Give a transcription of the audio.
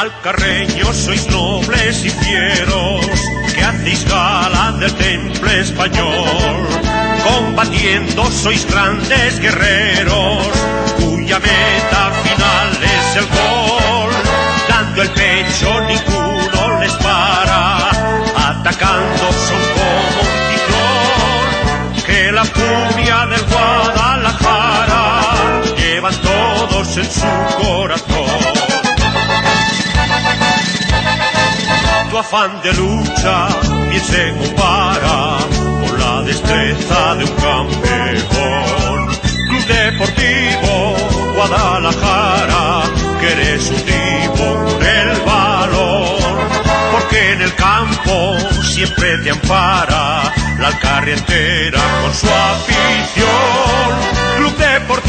Alcarreños sois nobles y fieros, que hacéis gala del temple español. Combatiendo sois grandes guerreros, cuya meta final es el gol. Dando el pecho ninguno les para, atacando son como un tiflón. Que la furia del Guadalajara llevan todos en su corazón. Afán de lucha bien se compara con la destreza de un campeón. Club Deportivo Guadalajara, que eres un tipo con el valor, porque en el campo siempre te ampara la alcarria entera con su afición. Club Deportivo